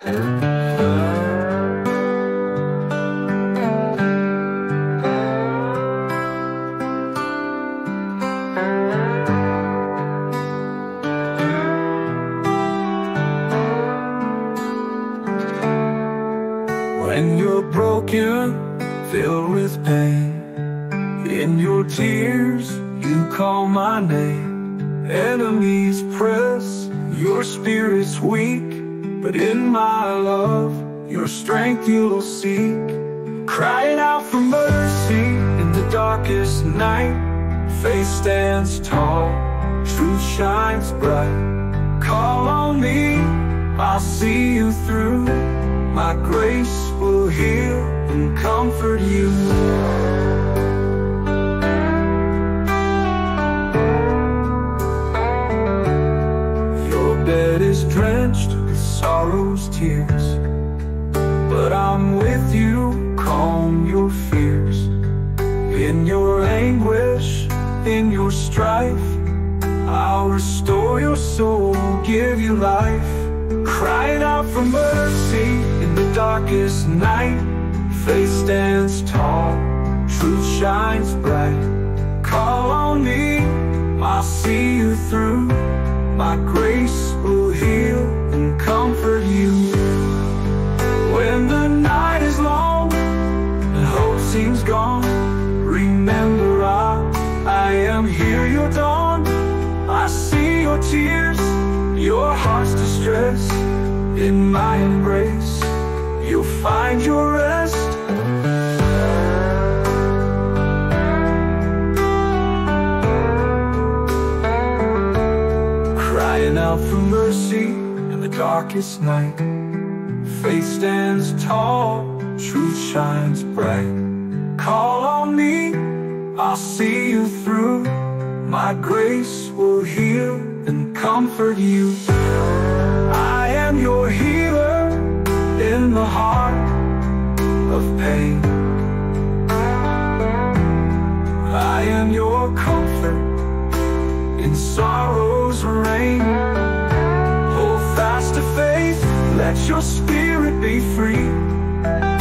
When you're broken, filled with pain In your tears, you call my name. Enemies press, your spirit's weak But in my love, your strength you'll seek. Crying out for mercy in the darkest night. Faith stands tall, truth shines bright. Call on me, I'll see you through. My grace will heal and comfort you. Your bed is drenched sorrow's tears, but I'm with you, calm your fears. In your anguish, in your strife, I'll restore your soul, give you life. Crying out for mercy in the darkest night. Faith stands tall, truth shines bright. Call on me, I'll see you through. My grace will heal comfort you. When the night is long and hope seems gone Remember I, I am here, your dawn. I see your tears, your heart's distress. In my embrace, you'll find your rest. Crying out for mercy darkest night. Faith stands tall, truth shines bright. Call on me, I'll see you through. My grace will heal and comfort you. I am your healer in the heart of pain. I am your comfort in sorrow's rain. Let your spirit be free.